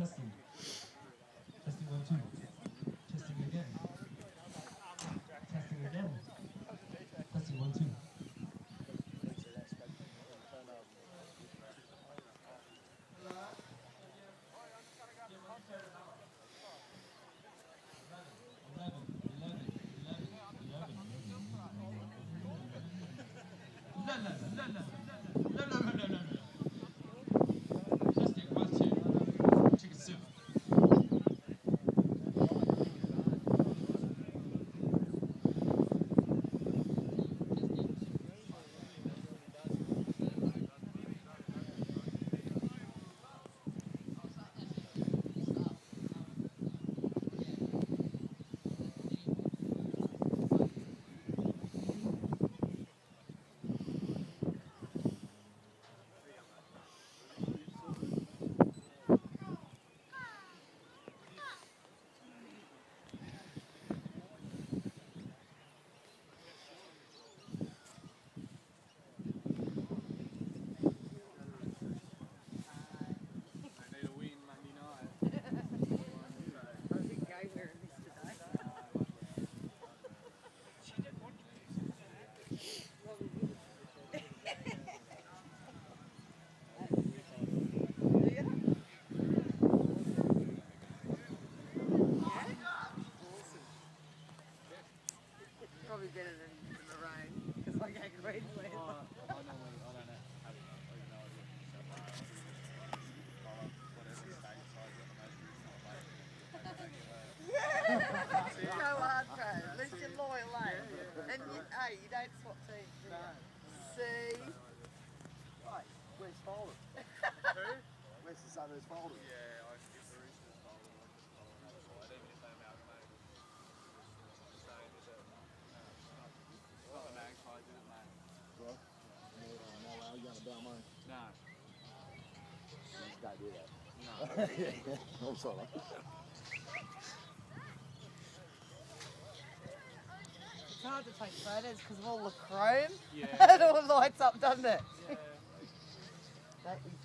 Testing. Testing one, two. Testing again. Testing again. Testing one, two. No, no, no, no, no, no, no, no. probably did it in, in the rain. Because like I could read later. Uh, I don't know. I don't know. Even hard. At least you're loyal, eh? Yeah. And you, hey, you don't swap teams, do you? No. See? Right, where's Holden? Who? Where's the son who's Holden? Yeah. I'm sorry. It's hard to take photos because of all the chrome. Yeah. it all lights up, doesn't it? Yeah. That is beautiful.